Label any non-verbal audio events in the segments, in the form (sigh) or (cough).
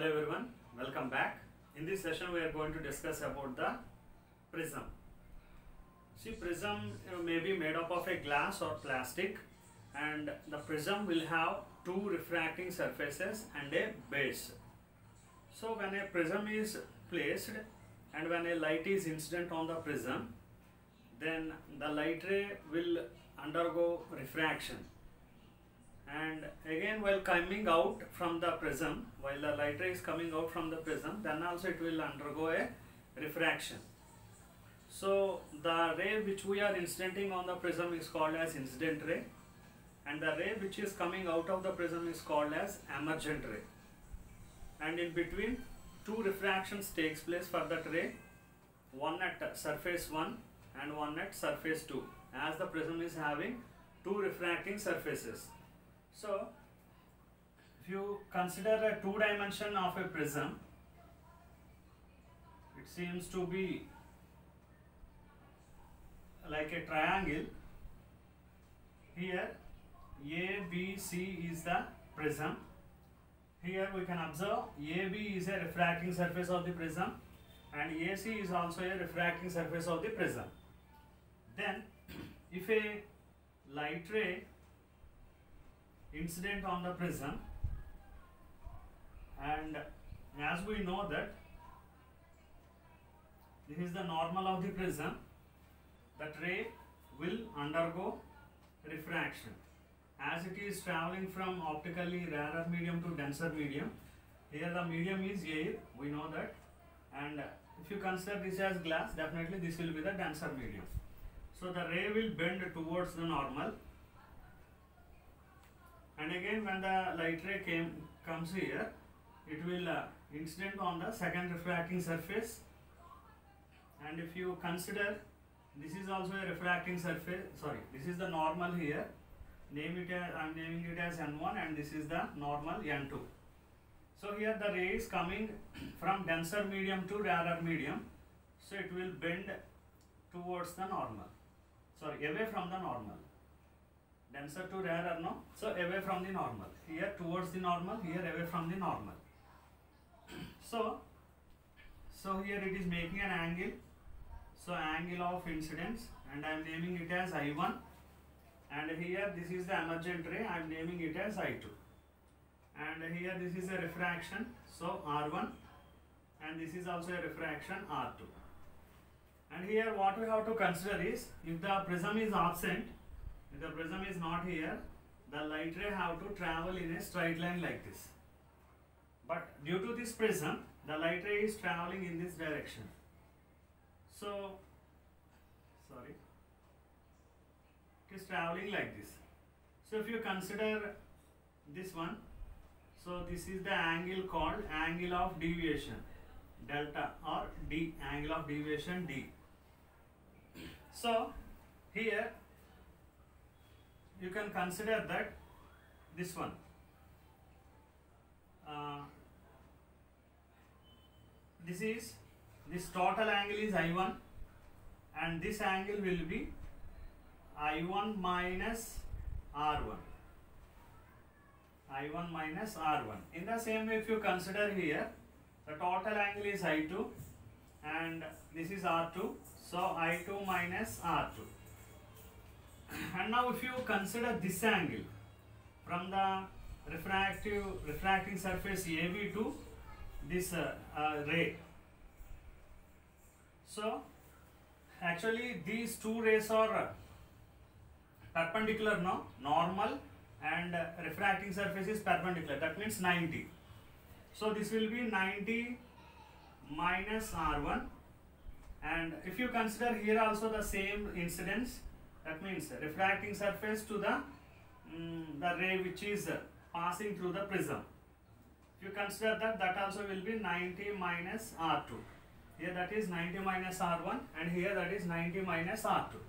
Hello everyone, welcome back. In this session we are going to discuss about the prism. See prism may be made up of a glass or plastic and the prism will have two refracting surfaces and a base. So when a prism is placed and when a light is incident on the prism then the light ray will undergo refraction and again while coming out from the prism while the light ray is coming out from the prism then also it will undergo a refraction. So the ray which we are incidenting on the prism is called as incident ray. And the ray which is coming out of the prism is called as emergent ray. And in between two refractions takes place for that ray. One at surface 1 and one at surface 2 as the prism is having two refracting surfaces so, if you consider a two dimension of a prism, it seems to be like a triangle. Here, A, B, C is the prism. Here we can observe AB is a refracting surface of the prism and AC is also a refracting surface of the prism. Then, if a light ray incident on the prism. And as we know that this is the normal of the prism that ray will undergo refraction. As it is traveling from optically rarer medium to denser medium here the medium is air we know that. And if you consider this as glass definitely this will be the denser medium. So the ray will bend towards the normal and again when the light ray came comes here it will uh, incident on the second refracting surface. And if you consider this is also a refracting surface sorry this is the normal here. Name it as I am naming it as n1 and this is the normal n2 so here the ray is coming (coughs) from denser medium to rarer medium. So it will bend towards the normal sorry away from the normal denser to rarer no? So away from the normal. Here towards the normal here away from the normal. (clears throat) So so here it is making an angle. So angle of incidence and I am naming it as I1 and here this is the emergent ray I am naming it as I2 and here this is a refraction so R1 and this is also a refraction R2 and here what we have to consider is if the prism is absent if the prism is not here, the light ray have to travel in a straight line like this. But due to this prism, the light ray is traveling in this direction. So, sorry, it is traveling like this. So, if you consider this one, so this is the angle called angle of deviation, delta or D, angle of deviation D. So, here you can consider that this one. Uh, this is this total angle is I1 and this angle will be I1 minus R1 I1 minus R1 in the same way if you consider here the total angle is I2 and this is R2 so I2 minus R2 and now if you consider this angle from the refractive refracting surface AB to this uh, uh, ray. So actually these two rays are perpendicular now normal and uh, refracting surface is perpendicular. That means 90 so this will be 90 minus R1 and if you consider here also the same incidence that means refracting surface to the um, the ray which is passing through the prism. If you consider that that also will be 90 minus r2 here that is 90 minus r1 and here that is 90 minus r2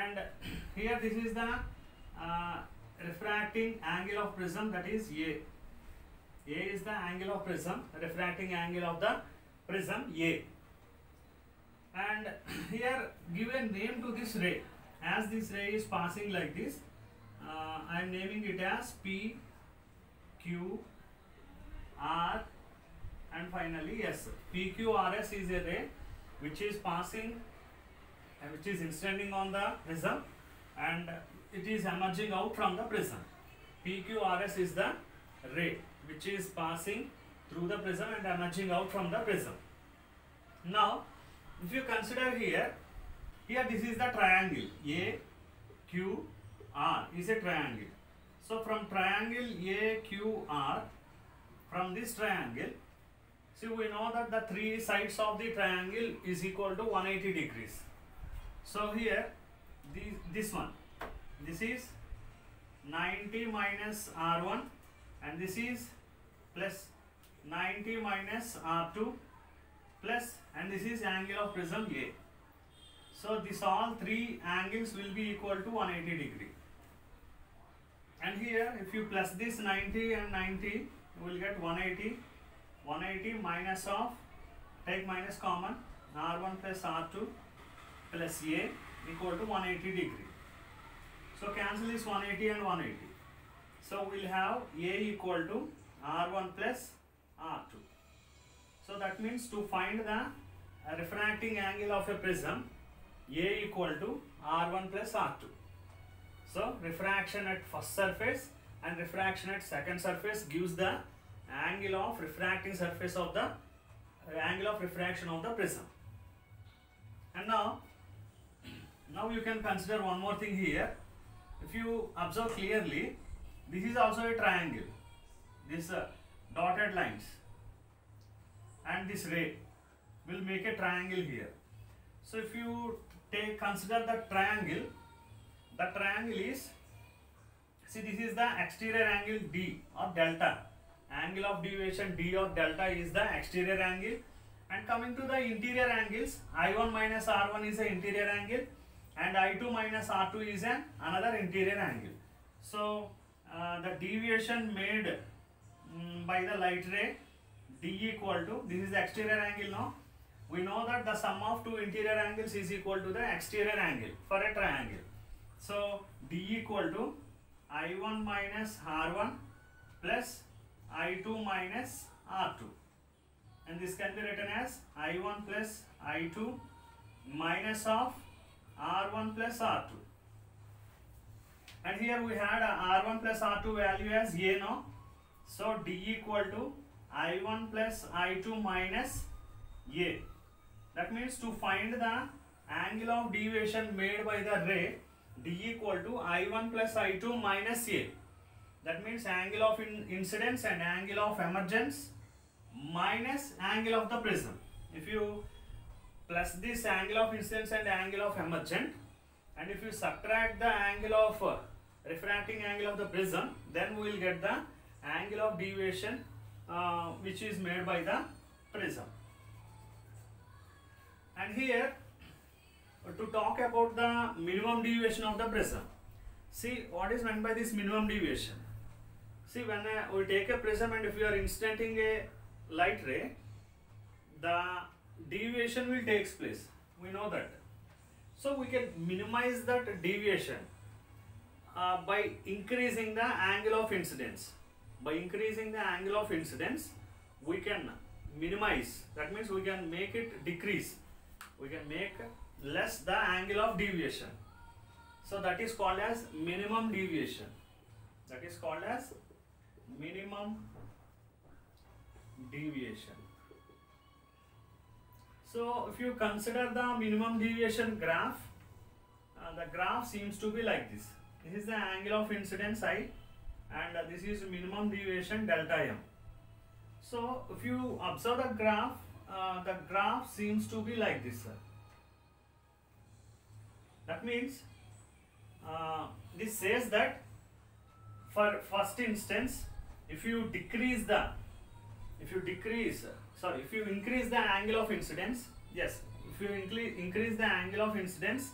and (clears throat) here this is the uh, refracting angle of prism that is a. A is the angle of prism refracting angle of the prism a and (clears throat) here give a name to this ray as this ray is passing like this uh, I am naming it as P Q R and finally S. PQRS is a ray which is passing uh, which is incidenting on the prism and it is emerging out from the prism. PQRS is the ray which is passing through the prism and emerging out from the prism. Now, if you consider here, here this is the triangle A, Q, R is a triangle. So from triangle A, Q, R, from this triangle, see we know that the three sides of the triangle is equal to 180 degrees. So here, this, this one, this is 90 minus R1 and this is plus 90 minus R2 plus and this is angle of prism A. So this all three angles will be equal to 180 degree. And here if you plus this 90 and 90 you will get 180 180 minus of take minus common R1 plus R2 plus A equal to 180 degree. So cancel this 180 and 180. So we'll have A equal to R1 plus R2. So that means to find the uh, refracting angle of a prism, A equal to R1 plus R2. So refraction at first surface and refraction at second surface gives the angle of refracting surface of the uh, angle of refraction of the prism. And now, now you can consider one more thing here. If you observe clearly, this is also a triangle. This uh, dotted lines and this ray will make a triangle here. So if you take consider the triangle, the triangle is see this is the exterior angle D or delta. Angle of deviation D or delta is the exterior angle and coming to the interior angles I1 minus R1 is the interior angle and I2 minus R2 is an another interior angle. So uh, the deviation made um, by the light ray D equal to this is the exterior angle now. We know that the sum of two interior angles is equal to the exterior angle for a triangle. So D equal to I1 minus R1 plus I2 minus R2 and this can be written as I1 plus I2 minus of R1 plus R2 and here we had a R1 plus R2 value as A now so D equal to I1 plus I2 minus A that means to find the angle of deviation made by the ray D equal to I1 plus I2 minus A that means angle of in incidence and angle of emergence minus angle of the prism. If you plus this angle of incidence and angle of emergent and if you subtract the angle of uh, refracting angle of the prism then we will get the angle of deviation uh, which is made by the prism. And here to talk about the minimum deviation of the prism. See what is meant by this minimum deviation. See when uh, we take a prism and if you are incidenting a light ray, the deviation will takes place. We know that. So we can minimize that deviation uh, by increasing the angle of incidence. By increasing the angle of incidence, we can minimize. That means we can make it decrease. We can make less the angle of deviation. So that is called as minimum deviation. That is called as minimum deviation. So if you consider the minimum deviation graph, uh, the graph seems to be like this. This is the angle of incidence I and uh, this is minimum deviation delta m. So if you observe the graph, uh, the graph seems to be like this. Sir. That means uh, this says that for first instance, if you decrease the, if you decrease, sorry, if you increase the angle of incidence, yes, if you increase increase the angle of incidence,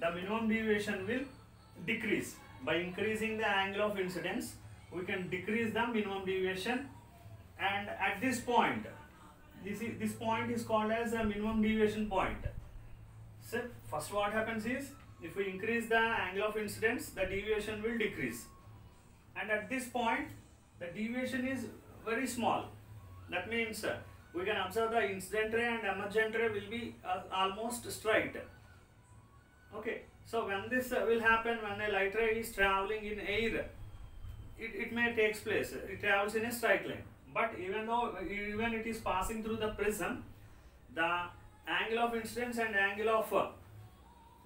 the minimum deviation will decrease. By increasing the angle of incidence, we can decrease the minimum deviation and at this point, this, is, this point is called as a minimum deviation point. So first what happens is, if we increase the angle of incidence, the deviation will decrease. And at this point, the deviation is very small. That means uh, we can observe the incident ray and emergent ray will be uh, almost straight. Okay, so when this uh, will happen, when a light ray is traveling in air, it, it may takes place. It travels in a straight line. But even though even it is passing through the prism, the angle of incidence and angle of uh,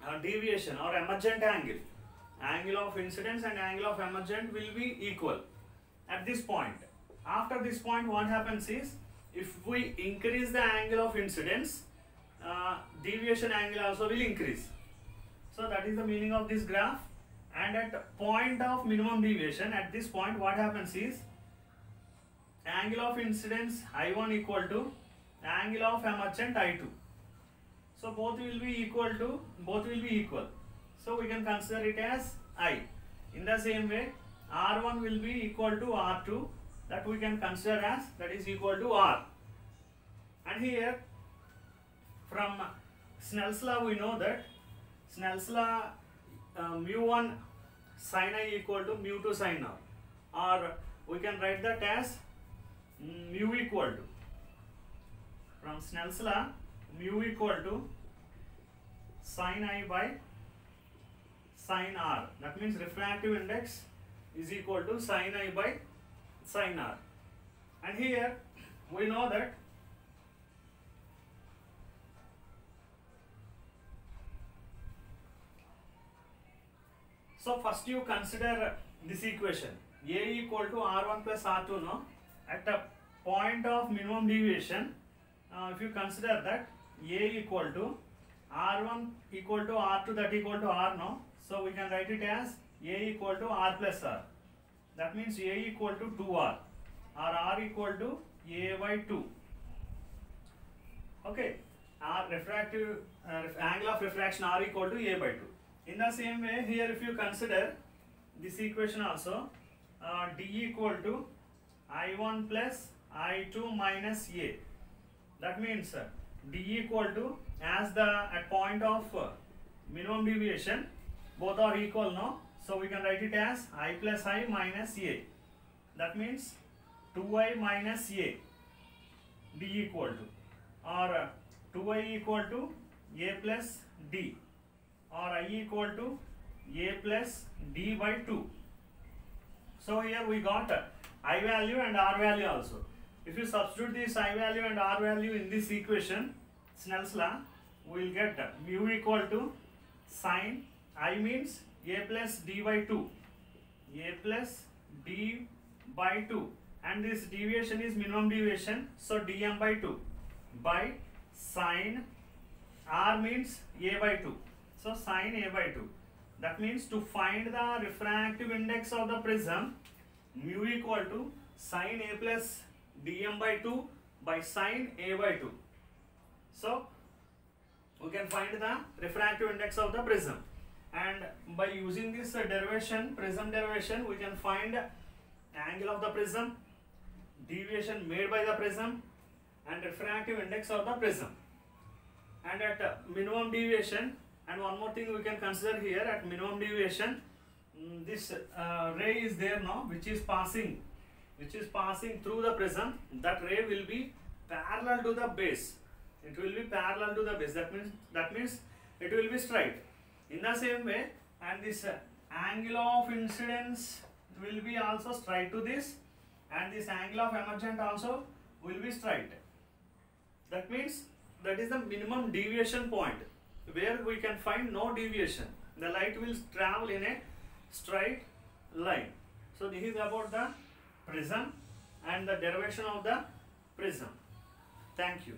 uh, deviation or emergent angle, angle of incidence and angle of emergent will be equal at this point. After this point, what happens is if we increase the angle of incidence, uh, deviation angle also will increase. So that is the meaning of this graph. And at point of minimum deviation, at this point, what happens is angle of incidence I1 equal to angle of emergent I2. So both will be equal to, both will be equal. So we can consider it as I. In the same way, R1 will be equal to R2 that we can consider as that is equal to R. And here from Snell's law we know that Snell's law uh, mu1 sin i equal to mu2 sin r or we can write that as mu equal to. From Snell's law mu equal to sin i by sin r. That means refractive index is equal to sin i by sin r. And here we know that so first you consider this equation a equal to r1 plus r2 no at the point of minimum deviation uh, if you consider that a equal to r1 equal to r2 that equal to r no so we can write it as a equal to r plus r that means a equal to 2r or r equal to a by 2 okay r refractive uh, angle of refraction r equal to a by 2 in the same way here if you consider this equation also uh, d equal to i1 plus i2 minus a. That means uh, d equal to as the at point of uh, minimum deviation both are equal no? So we can write it as i plus i minus a. That means 2i minus a d equal to or uh, 2i equal to a plus d or i equal to a plus d by 2 so here we got i value and r value also. If you substitute this i value and r value in this equation snell's law we will get mu equal to sine i means a plus d by 2 a plus d by 2 and this deviation is minimum deviation. So dm by 2 by sine r means a by 2 so sine a by 2 that means to find the refractive index of the prism mu equal to sine a plus dm by 2 by sine a by 2 so we can find the refractive index of the prism. And by using this derivation prism derivation we can find angle of the prism deviation made by the prism and refractive index of the prism. And at minimum deviation and one more thing we can consider here at minimum deviation mm, this uh, ray is there now which is passing. Which is passing through the prism. That ray will be parallel to the base. It will be parallel to the base. That means that means it will be straight. In the same way and this uh, angle of incidence will be also straight to this and this angle of emergent also will be straight. That means that is the minimum deviation point where we can find no deviation. The light will travel in a straight line. So this is about the prism and the derivation of the prism. Thank you